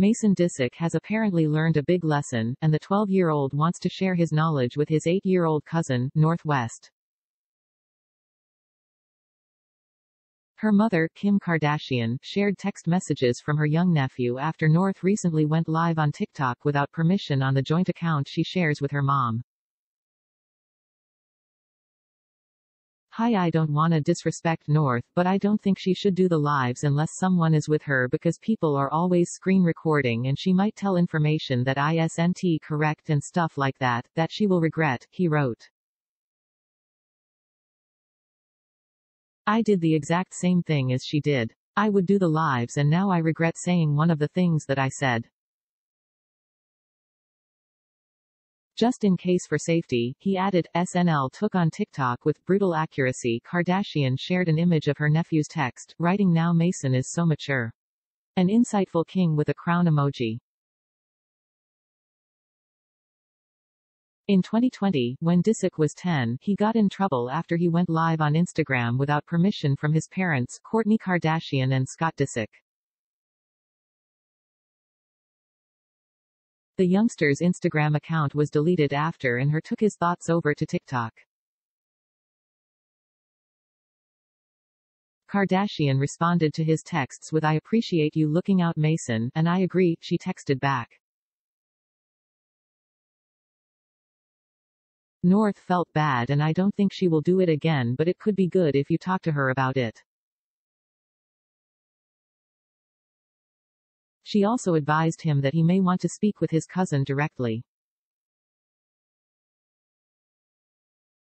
Mason Disick has apparently learned a big lesson, and the 12-year-old wants to share his knowledge with his 8-year-old cousin, North West. Her mother, Kim Kardashian, shared text messages from her young nephew after North recently went live on TikTok without permission on the joint account she shares with her mom. Hi I don't wanna disrespect North but I don't think she should do the lives unless someone is with her because people are always screen recording and she might tell information that isn't correct and stuff like that, that she will regret, he wrote. I did the exact same thing as she did. I would do the lives and now I regret saying one of the things that I said. Just in case for safety, he added, SNL took on TikTok with brutal accuracy. Kardashian shared an image of her nephew's text, writing now Mason is so mature. An insightful king with a crown emoji. In 2020, when Disick was 10, he got in trouble after he went live on Instagram without permission from his parents, Kourtney Kardashian and Scott Disick. The youngster's Instagram account was deleted after and her took his thoughts over to TikTok. Kardashian responded to his texts with I appreciate you looking out Mason, and I agree, she texted back. North felt bad and I don't think she will do it again but it could be good if you talk to her about it. She also advised him that he may want to speak with his cousin directly.